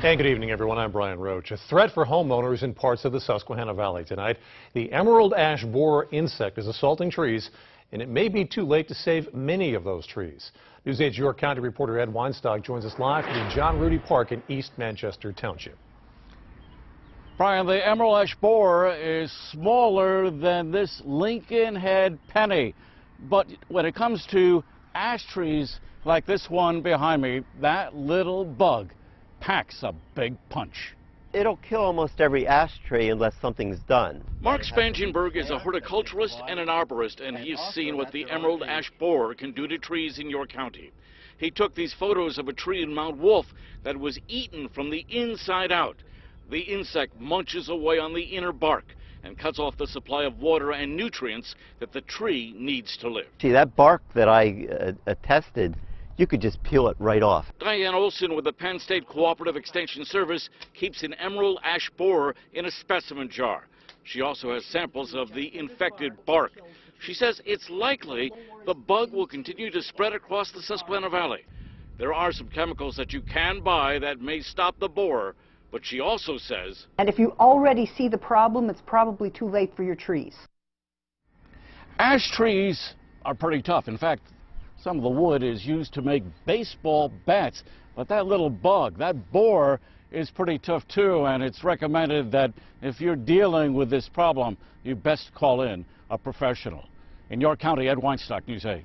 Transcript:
Hey, good evening, everyone. I'm Brian Roach. A threat for homeowners in parts of the Susquehanna Valley tonight. The emerald ash borer insect is assaulting trees, and it may be too late to save many of those trees. News 8's York County reporter Ed Weinstock joins us live from John Rudy Park in East Manchester Township. Brian, the emerald ash borer is smaller than this Lincoln head penny. But when it comes to ash trees like this one behind me, that little bug packs a big punch. It'll kill almost every ash tree unless something's done. Mark Spangenberg is a horticulturist and an arborist, and he's seen what the emerald ash borer can do to trees in York County. He took these photos of a tree in Mount Wolf that was eaten from the inside out. The insect munches away on the inner bark and cuts off the supply of water and nutrients that the tree needs to live. See, that bark that I uh, tested you could just peel it right off. Diane Olson with the Penn State Cooperative Extension Service keeps an emerald ash borer in a specimen jar. She also has samples of the infected bark. She says it's likely the bug will continue to spread across the Susquehanna Valley. There are some chemicals that you can buy that may stop the borer, but she also says... And if you already see the problem, it's probably too late for your trees. Ash trees are pretty tough. In fact, some of the wood is used to make baseball bats. But that little bug, that borer, is pretty tough too, and it's recommended that if you're dealing with this problem, you best call in a professional. In York County, Ed Weinstock, News 8.